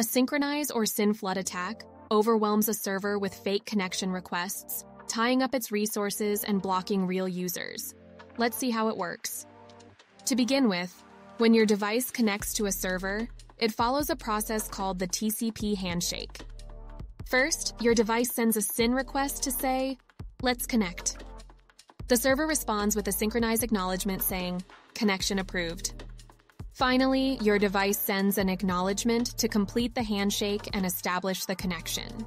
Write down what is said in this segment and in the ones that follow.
A synchronize or SYN flood attack overwhelms a server with fake connection requests, tying up its resources and blocking real users. Let's see how it works. To begin with, when your device connects to a server, it follows a process called the TCP handshake. First, your device sends a SYN request to say, Let's connect. The server responds with a synchronized acknowledgement saying, Connection approved. Finally, your device sends an acknowledgement to complete the handshake and establish the connection.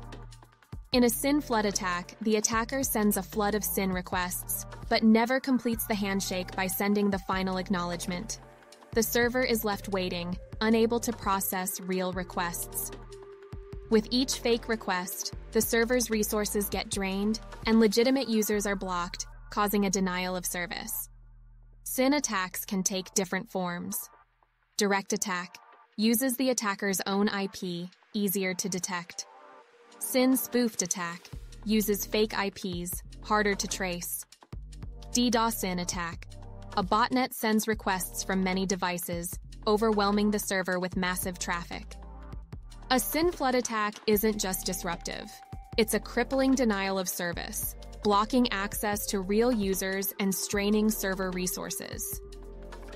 In a SYN flood attack, the attacker sends a flood of SYN requests, but never completes the handshake by sending the final acknowledgement. The server is left waiting, unable to process real requests. With each fake request, the server's resources get drained and legitimate users are blocked, causing a denial of service. SYN attacks can take different forms. Direct attack uses the attacker's own IP, easier to detect. SYN spoofed attack uses fake IPs, harder to trace. DDoS SYN attack. A botnet sends requests from many devices, overwhelming the server with massive traffic. A SYN flood attack isn't just disruptive. It's a crippling denial of service, blocking access to real users and straining server resources.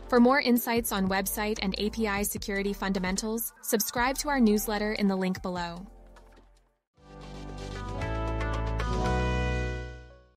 For more insights on website and API security fundamentals, subscribe to our newsletter in the link below.